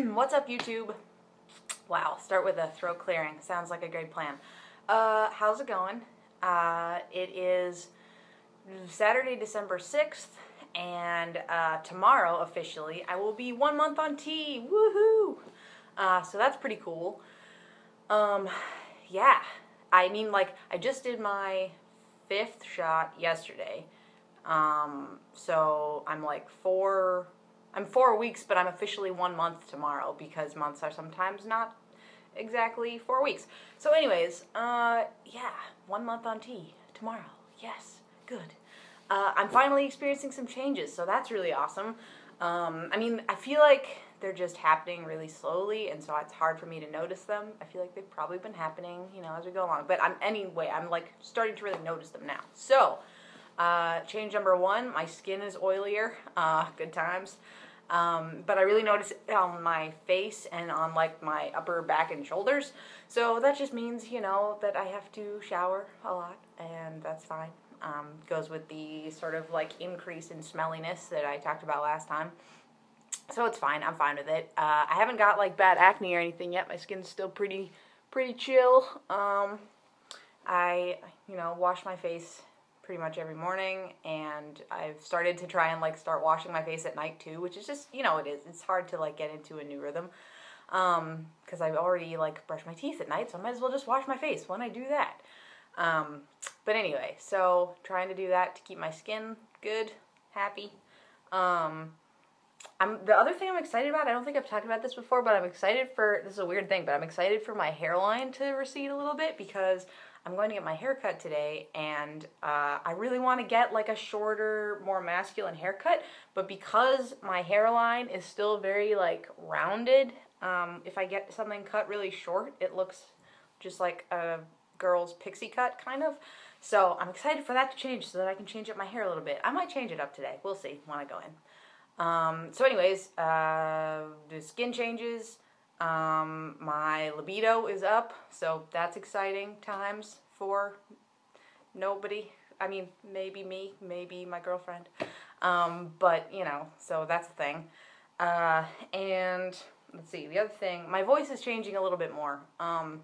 What's up, YouTube? Wow, start with a throat clearing. Sounds like a great plan. Uh, how's it going? Uh, it is Saturday, December 6th, and uh, tomorrow, officially, I will be one month on T. Woohoo! Uh, so that's pretty cool. Um, yeah. I mean, like, I just did my fifth shot yesterday. Um, so I'm like four I'm four weeks, but I'm officially one month tomorrow because months are sometimes not exactly four weeks. So, anyways, uh, yeah, one month on T tomorrow. Yes, good. Uh, I'm finally experiencing some changes, so that's really awesome. Um, I mean, I feel like they're just happening really slowly, and so it's hard for me to notice them. I feel like they've probably been happening, you know, as we go along. But I'm anyway, I'm like starting to really notice them now. So, uh, change number one: my skin is oilier. Uh, good times. Um, but I really notice it on my face and on like my upper back and shoulders. So that just means, you know, that I have to shower a lot, and that's fine. Um, goes with the sort of like increase in smelliness that I talked about last time. So it's fine. I'm fine with it. Uh, I haven't got like bad acne or anything yet. My skin's still pretty, pretty chill. Um, I, you know, wash my face pretty much every morning and I've started to try and like start washing my face at night too, which is just, you know, it is. It's hard to like get into a new rhythm. Um, cuz I've already like brush my teeth at night, so I might as well just wash my face when I do that. Um, but anyway, so trying to do that to keep my skin good, happy. Um, I'm the other thing I'm excited about. I don't think I've talked about this before, but I'm excited for this is a weird thing, but I'm excited for my hairline to recede a little bit because I'm going to get my hair cut today, and uh, I really want to get like a shorter, more masculine haircut. But because my hairline is still very like rounded, um, if I get something cut really short, it looks just like a girl's pixie cut kind of. So I'm excited for that to change so that I can change up my hair a little bit. I might change it up today. We'll see when I go in. Um, so anyways, uh, the skin changes. Um, my libido is up, so that's exciting times for nobody. I mean, maybe me, maybe my girlfriend. Um, but, you know, so that's the thing. Uh, and let's see, the other thing, my voice is changing a little bit more. Um,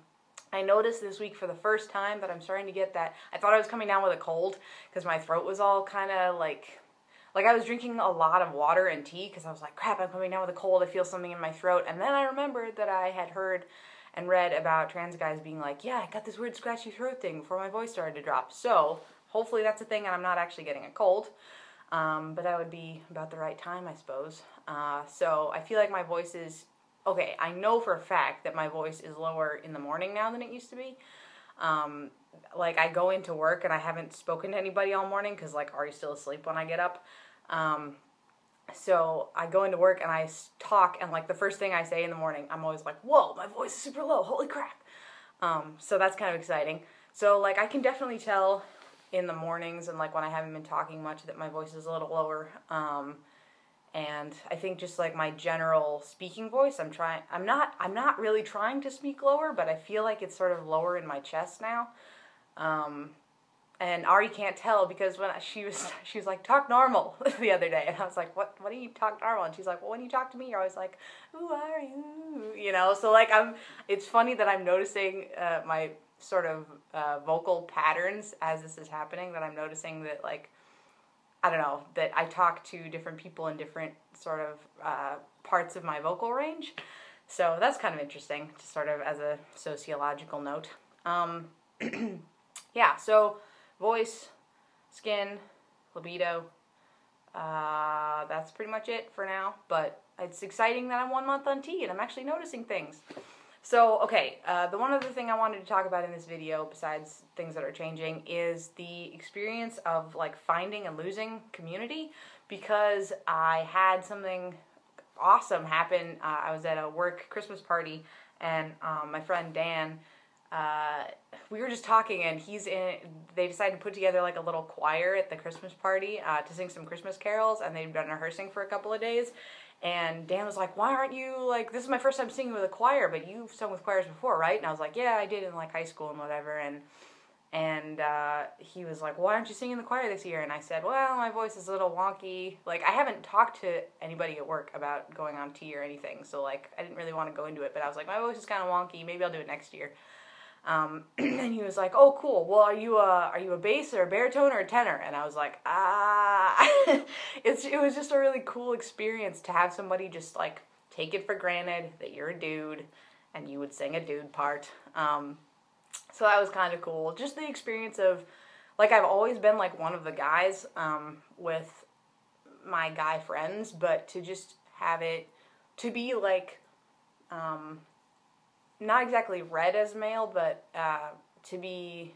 I noticed this week for the first time that I'm starting to get that. I thought I was coming down with a cold because my throat was all kind of like like I was drinking a lot of water and tea because I was like, crap, I'm coming down with a cold. I feel something in my throat. And then I remembered that I had heard and read about trans guys being like, yeah, I got this weird scratchy throat thing before my voice started to drop. So hopefully that's a thing and I'm not actually getting a cold. Um, but that would be about the right time, I suppose. Uh, so I feel like my voice is okay. I know for a fact that my voice is lower in the morning now than it used to be. Um, like I go into work and I haven't spoken to anybody all morning because like are you still asleep when I get up? Um, so I go into work and I talk, and like the first thing I say in the morning, I'm always like, "Whoa, my voice is super low! Holy crap!" Um, so that's kind of exciting. So like I can definitely tell in the mornings and like when I haven't been talking much that my voice is a little lower. Um, and I think just like my general speaking voice, I'm trying. I'm not. I'm not really trying to speak lower, but I feel like it's sort of lower in my chest now. Um, and Ari can't tell because when she was she was like talk normal the other day. And I was like what what do you talk normal? And she's like well when you talk to me you're always like who are you? You know? So like I'm it's funny that I'm noticing uh, my sort of uh, vocal patterns as this is happening that I'm noticing that like I don't know that I talk to different people in different sort of uh, parts of my vocal range. So that's kind of interesting to sort of as a sociological note. Um, yeah so voice, skin, libido. Uh, that's pretty much it for now. But it's exciting that I'm one month on T and I'm actually noticing things. So, okay, uh, the one other thing I wanted to talk about in this video, besides things that are changing, is the experience of like finding and losing community because I had something awesome happen. Uh, I was at a work Christmas party and um, my friend Dan uh, we were just talking and he's in they decided to put together like a little choir at the christmas party uh, to sing some christmas carols and they've been rehearsing for a couple of days and dan was like why aren't you like this is my first time singing with a choir but you've sung with choirs before right and i was like yeah i did in like high school and whatever and and uh, he was like, "Why aren't you singing in the choir this year?" And I said, "Well, my voice is a little wonky. Like, I haven't talked to anybody at work about going on T or anything, so like, I didn't really want to go into it. But I was like, my voice is kind of wonky. Maybe I'll do it next year." Um, and he was like, "Oh, cool. Well, are you a are you a bass or a baritone or a tenor?" And I was like, "Ah." it's it was just a really cool experience to have somebody just like take it for granted that you're a dude and you would sing a dude part. Um, so that was kind of cool. Just the experience of, like, I've always been like one of the guys um, with my guy friends, but to just have it, to be like, um, not exactly read as male, but uh, to be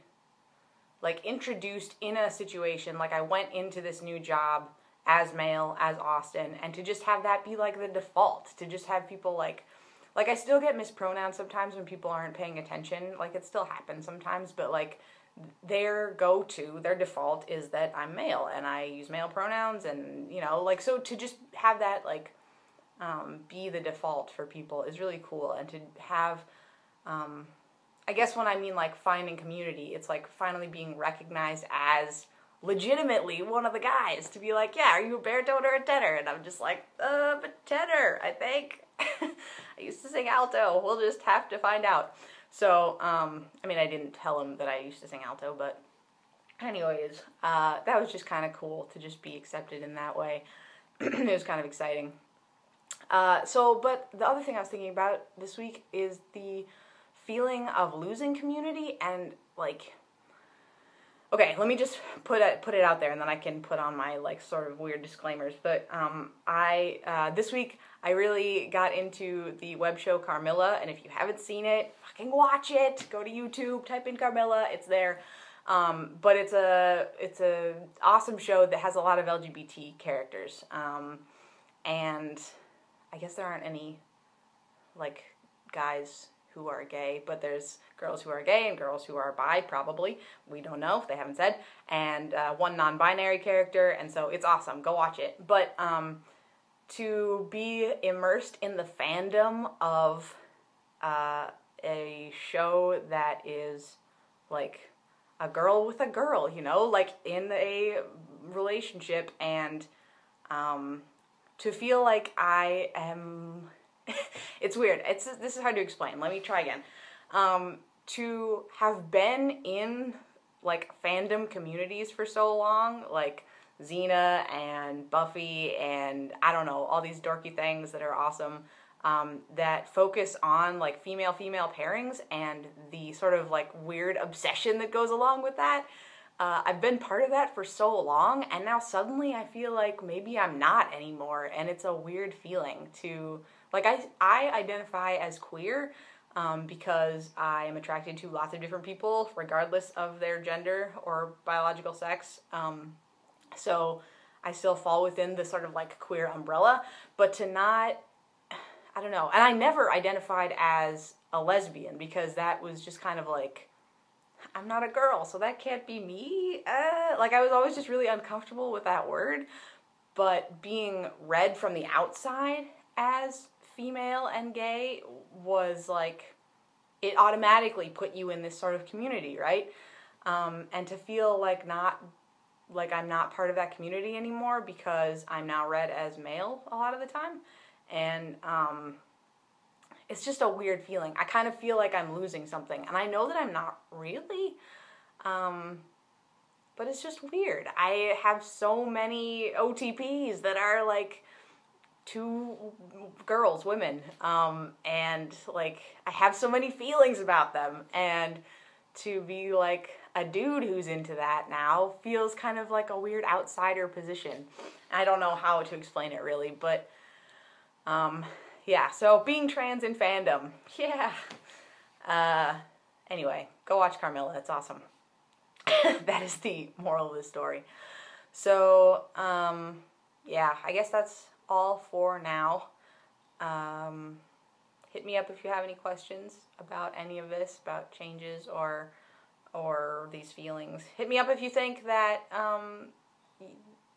like introduced in a situation like I went into this new job as male as Austen and to just have that be like the default to just have people like like I still get mispronounced sometimes when people aren't paying attention. Like it still happens sometimes, but like their go to, their default is that I'm male and I use male pronouns and you know, like so to just have that like um, be the default for people is really cool and to have um, I guess when I mean like finding community, it's like finally being recognized as legitimately one of the guys to be like, yeah, are you a baritone or a tenor? And I'm just like, uh, a tenor, I think. I used to sing alto. We'll just have to find out. So, um, I mean, I didn't tell him that I used to sing alto, but anyways, uh, that was just kind of cool to just be accepted in that way. it was kind of exciting. Uh, so, but the other thing I was thinking about this week is the feeling of losing community and like okay let me just put it put it out there and then i can put on my like sort of weird disclaimers but um, i uh, this week I really got into the web show Carmilla, and if you haven't seen it, fucking watch it. Go to YouTube, type in Carmilla, it's there. Um, but it's a it's a awesome show that has a lot of LGBT characters, um, and I guess there aren't any like guys who are gay, but there's girls who are gay and girls who are bi, probably. We don't know, if they haven't said. And uh, one non binary character, and so it's awesome. Go watch it. But um, to be immersed in the fandom of uh, a show that is like a girl with a girl, you know, like in a relationship, and um, to feel like I am. it's weird. It's this is hard to explain. Let me try again. Um, to have been in like fandom communities for so long, like Xena and Buffy and I don't know, all these dorky things that are awesome um, that focus on like female female pairings and the sort of like weird obsession that goes along with that. Uh, I've been part of that for so long, and now suddenly I feel like maybe I'm not anymore, and it's a weird feeling to like I I identify as queer um, because I am attracted to lots of different people, regardless of their gender or biological sex. Um, so I still fall within the sort of like queer umbrella, but to not, I don't know. And I never identified as a lesbian because that was just kind of like, I'm not a girl, so that can't be me. Uh, like I was always just really uncomfortable with that word. But being read from the outside as female and gay was like, it automatically put you in this sort of community, right? Um, and to feel like not like I'm not part of that community anymore because I'm now read as male a lot of the time. And um, it's just a weird feeling. I kind of feel like I'm losing something. And I know that I'm not really. Um, but it's just weird. I have so many OTPs that are like two girls, women. Um, and like I have so many feelings about them. And to be like a dude who's into that now feels kind of like a weird outsider position. I don't know how to explain it really, but um, yeah. So being trans in fandom, yeah. Uh, anyway, go watch Carmilla. It's awesome. that is the moral of the story. So um, yeah, I guess that's all for now. Um, hit me up if you have any questions about any of this, about changes or or these feelings. Hit me up if you think that um,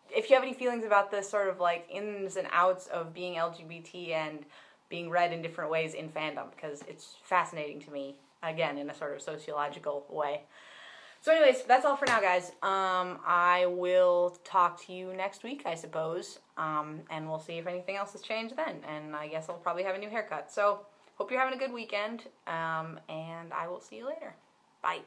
if you have any feelings about this sort of like ins and outs of being LGBT and being read in different ways in fandom because it's fascinating to me again in a sort of sociological way. So, anyways, that's all for now, guys. Um, I will talk to you next week, I suppose. Um, and we'll see if anything else has changed then. And I guess I'll probably have a new haircut. So, hope you're having a good weekend. Um, and I will see you later. Bye.